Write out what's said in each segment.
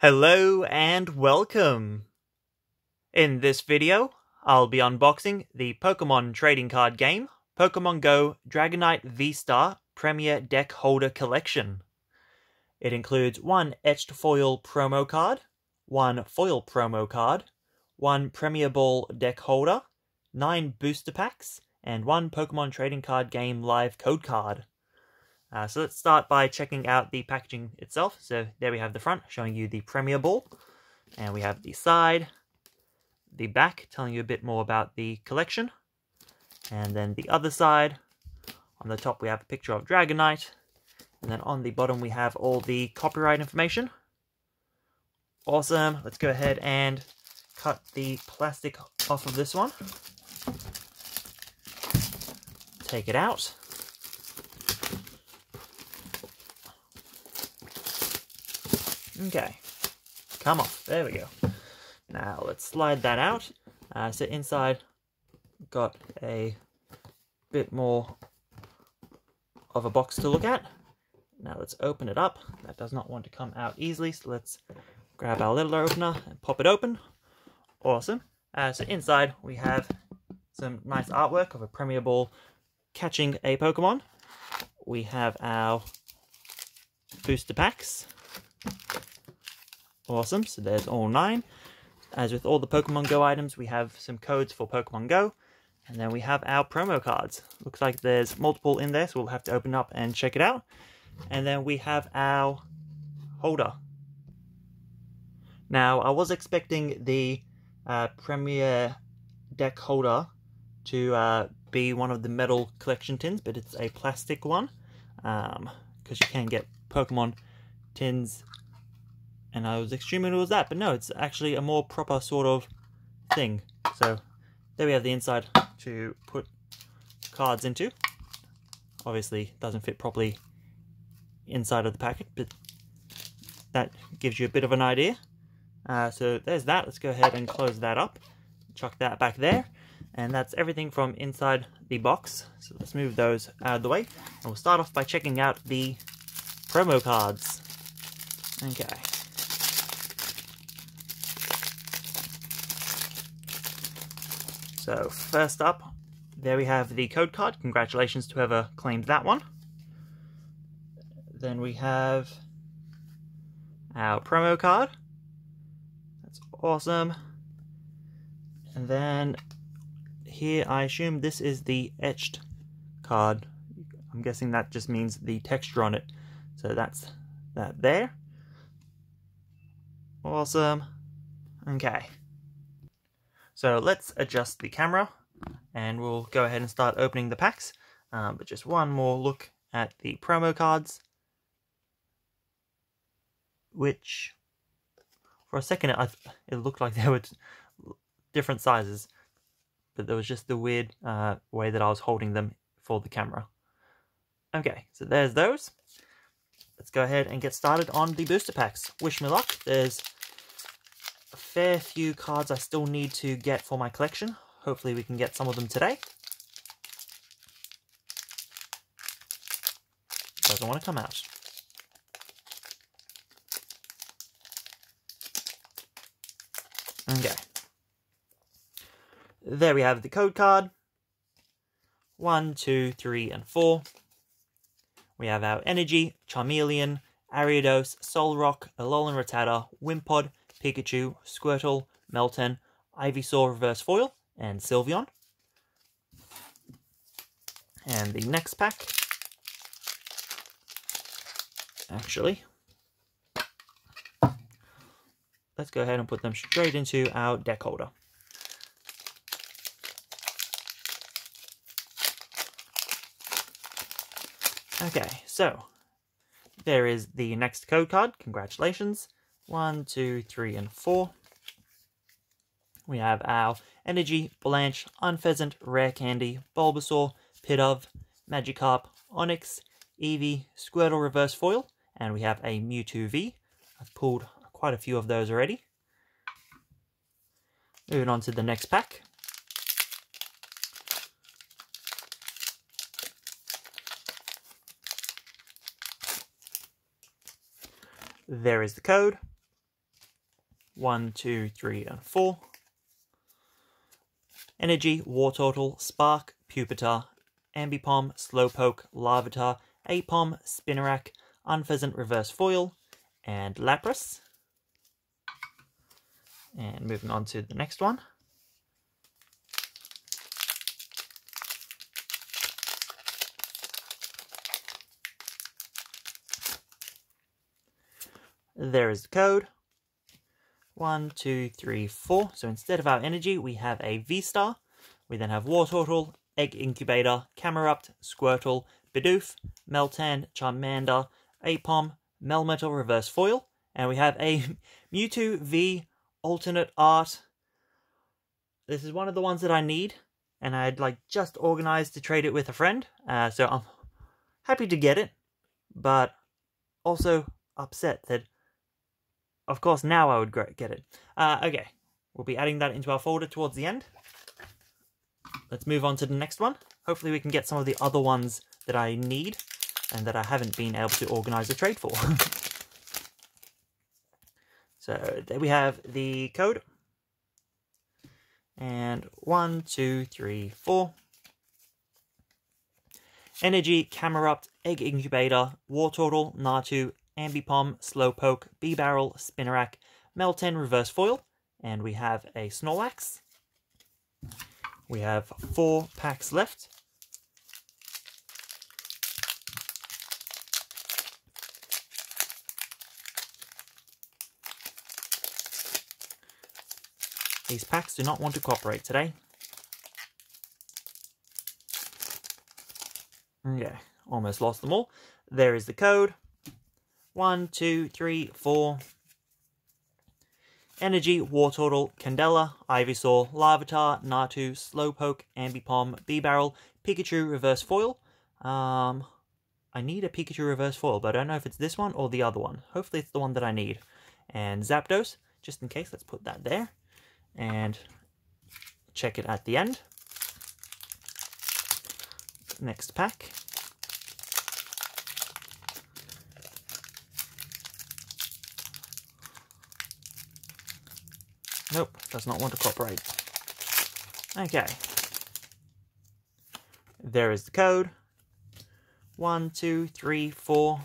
Hello and welcome! In this video, I'll be unboxing the Pokemon trading card game, Pokemon Go Dragonite V-Star Premier Deck Holder Collection. It includes one etched foil promo card, one foil promo card, one Premier Ball deck holder, nine booster packs, and one Pokemon trading card game live code card. Uh, so let's start by checking out the packaging itself. So there we have the front showing you the Premier Ball. And we have the side, the back telling you a bit more about the collection. And then the other side, on the top we have a picture of Dragonite. And then on the bottom we have all the copyright information. Awesome. Let's go ahead and cut the plastic off of this one. Take it out. Okay, come off. There we go. Now let's slide that out. Uh, so inside, got a bit more of a box to look at. Now let's open it up. That does not want to come out easily, so let's grab our little opener and pop it open. Awesome. Uh, so inside we have some nice artwork of a Premier Ball catching a Pokemon. We have our booster packs Awesome, so there's all nine. As with all the Pokemon Go items, we have some codes for Pokemon Go. And then we have our promo cards. Looks like there's multiple in there, so we'll have to open up and check it out. And then we have our holder. Now, I was expecting the uh, Premier deck holder to uh, be one of the metal collection tins, but it's a plastic one. Because um, you can get Pokemon tins and I was extremely was that, but no, it's actually a more proper sort of thing. So there we have the inside to put cards into. Obviously doesn't fit properly inside of the packet, but that gives you a bit of an idea. Uh, so there's that. Let's go ahead and close that up. Chuck that back there. And that's everything from inside the box. So let's move those out of the way. And we'll start off by checking out the promo cards. Okay. So first up, there we have the code card. Congratulations to whoever claimed that one. Then we have our promo card. That's awesome. And then here I assume this is the etched card. I'm guessing that just means the texture on it. So that's that there. Awesome. Okay. So let's adjust the camera and we'll go ahead and start opening the packs. Um, but just one more look at the promo cards. Which, for a second, it, it looked like they were different sizes. But there was just the weird uh, way that I was holding them for the camera. Okay, so there's those. Let's go ahead and get started on the booster packs. Wish me luck. There's fair few cards I still need to get for my collection. Hopefully we can get some of them today. Doesn't want to come out. Okay. There we have the code card. One, two, three, and four. We have our Energy, Charmeleon, Ariados, Solrock, Alolan Rattata, Wimpod, Pikachu, Squirtle, Meltan, Ivysaur Reverse Foil, and Sylveon. And the next pack, actually, let's go ahead and put them straight into our deck holder. Okay, so there is the next code card. Congratulations. One, two, three, and four. We have our Energy, Blanche, Unfezant, Rare Candy, Bulbasaur, Pidove, Magikarp, Onix, Eevee, Squirtle Reverse Foil, and we have a Mewtwo V. I've pulled quite a few of those already. Moving on to the next pack. There is the code. One, two, three, and four. Energy, War Wartortle, Spark, Pupitar, Ambipom, Slowpoke, Larvitar, Aipom, Spinarak, Unfezant Reverse Foil, and Lapras. And moving on to the next one. There is the code. One, two, three, four. So instead of our energy, we have a V-Star. We then have Wartortle, Egg Incubator, Camerupt, Squirtle, Bidoof, Meltan, Charmander, Aipom, Melmetal Reverse Foil, and we have a Mewtwo V alternate art. This is one of the ones that I need, and I'd like just organized to trade it with a friend, uh, so I'm happy to get it, but also upset that, of course, now I would get it. Uh, okay, we'll be adding that into our folder towards the end. Let's move on to the next one. Hopefully we can get some of the other ones that I need and that I haven't been able to organize a trade for. so there we have the code. And one, two, three, four. Energy, Camerupt, Egg Incubator, Wartortle, Natu, Ambipom, Slowpoke, B-Barrel, Spinarak, Meltan Reverse Foil, and we have a Snorlax. We have four packs left. These packs do not want to cooperate today. Mm, okay, almost lost them all. There is the code. One, two, three, four. Energy, War Wartortle, Candela, Ivysaur, Larvitar, Natu, Slowpoke, Ambipom, B-Barrel, Pikachu Reverse Foil. Um, I need a Pikachu Reverse Foil, but I don't know if it's this one or the other one. Hopefully it's the one that I need. And Zapdos, just in case, let's put that there and check it at the end. Next pack. Nope, does not want to cooperate. Okay. There is the code. One, two, three, four.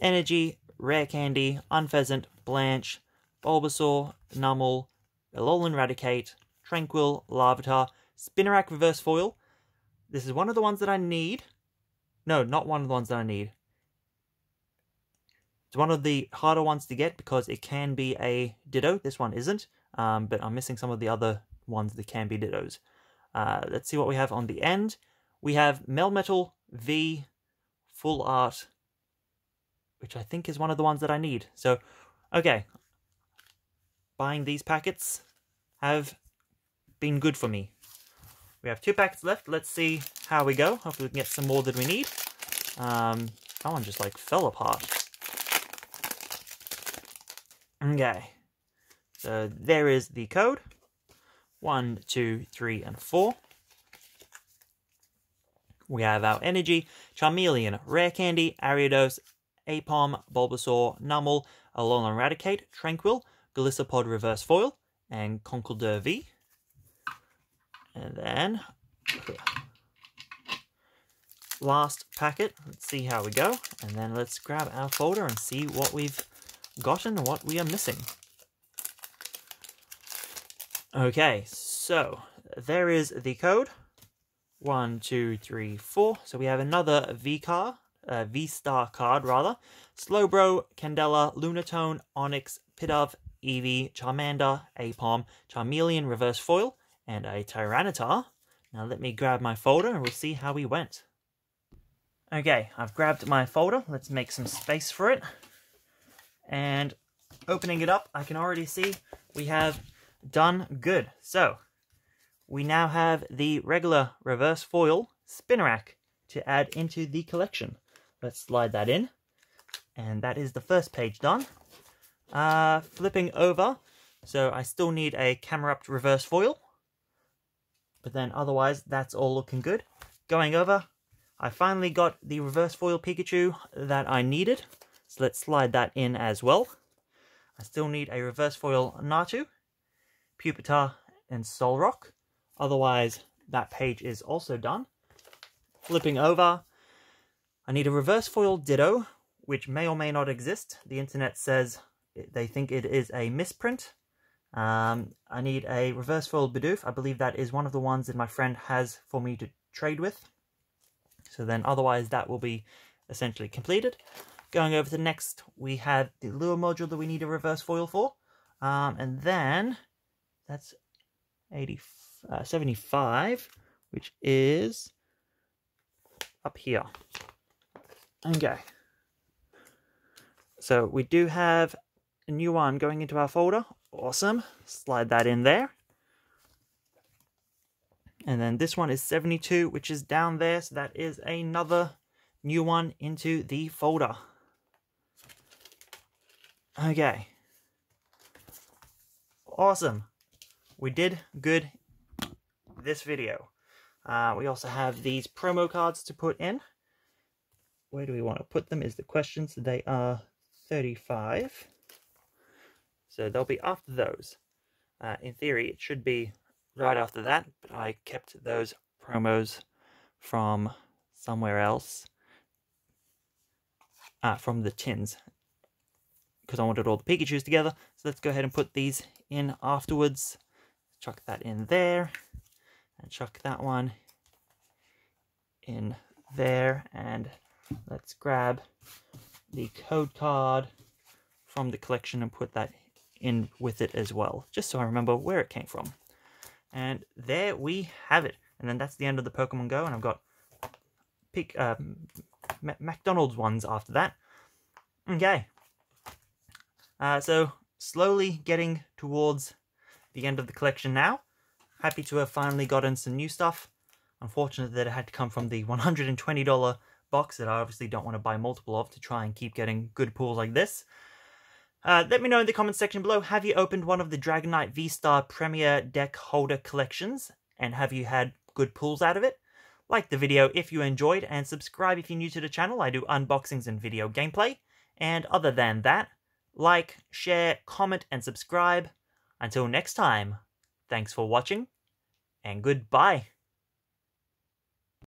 Energy, Rare Candy, Unfezant, Blanche, Bulbasaur, Numel, Alolan Raticate, Tranquill, Larvitar, Spinarak Reverse Foil. This is one of the ones that I need. No, not one of the ones that I need. It's one of the harder ones to get because it can be a Ditto. This one isn't, um, but I'm missing some of the other ones that can be Dittos. Uh, let's see what we have on the end. We have Melmetal V Full Art, which I think is one of the ones that I need. So, okay, buying these packets have been good for me. We have two packets left. Let's see how we go. Hopefully we can get some more than we need. Um, that one just like fell apart. Okay. So there is the code. One, two, three, and four. We have our Energy, Charmeleon, Rare Candy, Ariados, Aipom, Bulbasaur, Numel, Alolan Raticate, Tranquill, Golisopod Reverse Foil, and Conkeldurr V. And then, last packet, let's see how we go. And then let's grab our folder and see what we've gotten what we are missing. Okay, so there is the code. One, two, three, four. So we have another V card, uh, V star card rather. Slowbro, Candela, Lunatone, Onix, Pidove, Eevee, Charmander, Aipom, Charmeleon Reverse Foil, and a Tyranitar. Now let me grab my folder and we'll see how we went. Okay, I've grabbed my folder. Let's make some space for it. And opening it up, I can already see we have done good. So, we now have the regular reverse foil Spinarak to add into the collection. Let's slide that in. And that is the first page done. Uh, flipping over, so I still need a Camerupt reverse foil. But then otherwise, that's all looking good. Going over, I finally got the reverse foil Pikachu that I needed. So let's slide that in as well. I still need a reverse foil Natu, Pupitar, and Solrock. Otherwise, that page is also done. Flipping over, I need a reverse foil Ditto, which may or may not exist. The internet says they think it is a misprint. Um, I need a reverse foil Bidoof. I believe that is one of the ones that my friend has for me to trade with. So then otherwise that will be essentially completed. Going over to next, we have the lure module that we need a reverse foil for. Um, and then that's 80, uh, 75, which is up here. Okay. So we do have a new one going into our folder. Awesome. Slide that in there. And then this one is 72, which is down there. So that is another new one into the folder. Okay. Awesome. We did good this video. Uh, we also have these promo cards to put in. Where do we want to put them is the question. So they are 35. So they'll be after those. Uh, in theory, it should be right after that, but I kept those promos from somewhere else. Uh, from the tins. Because I wanted all the Pikachus together. So let's go ahead and put these in afterwards. Chuck that in there. And chuck that one in there. And let's grab the code card from the collection and put that in with it as well, just so I remember where it came from. And there we have it. And then that's the end of the Pokemon Go, and I've got pick uh, McDonald's ones after that. Okay. Uh, so, slowly getting towards the end of the collection now. Happy to have finally gotten some new stuff. Unfortunate that it had to come from the $120 box that I obviously don't want to buy multiple of to try and keep getting good pulls like this. Uh, let me know in the comments section below, have you opened one of the Dragonite V-Star Premier Deck Holder collections? And have you had good pulls out of it? Like the video if you enjoyed, and subscribe if you're new to the channel. I do unboxings and video gameplay. And other than that, like, share, comment, and subscribe. Until next time, thanks for watching, and goodbye.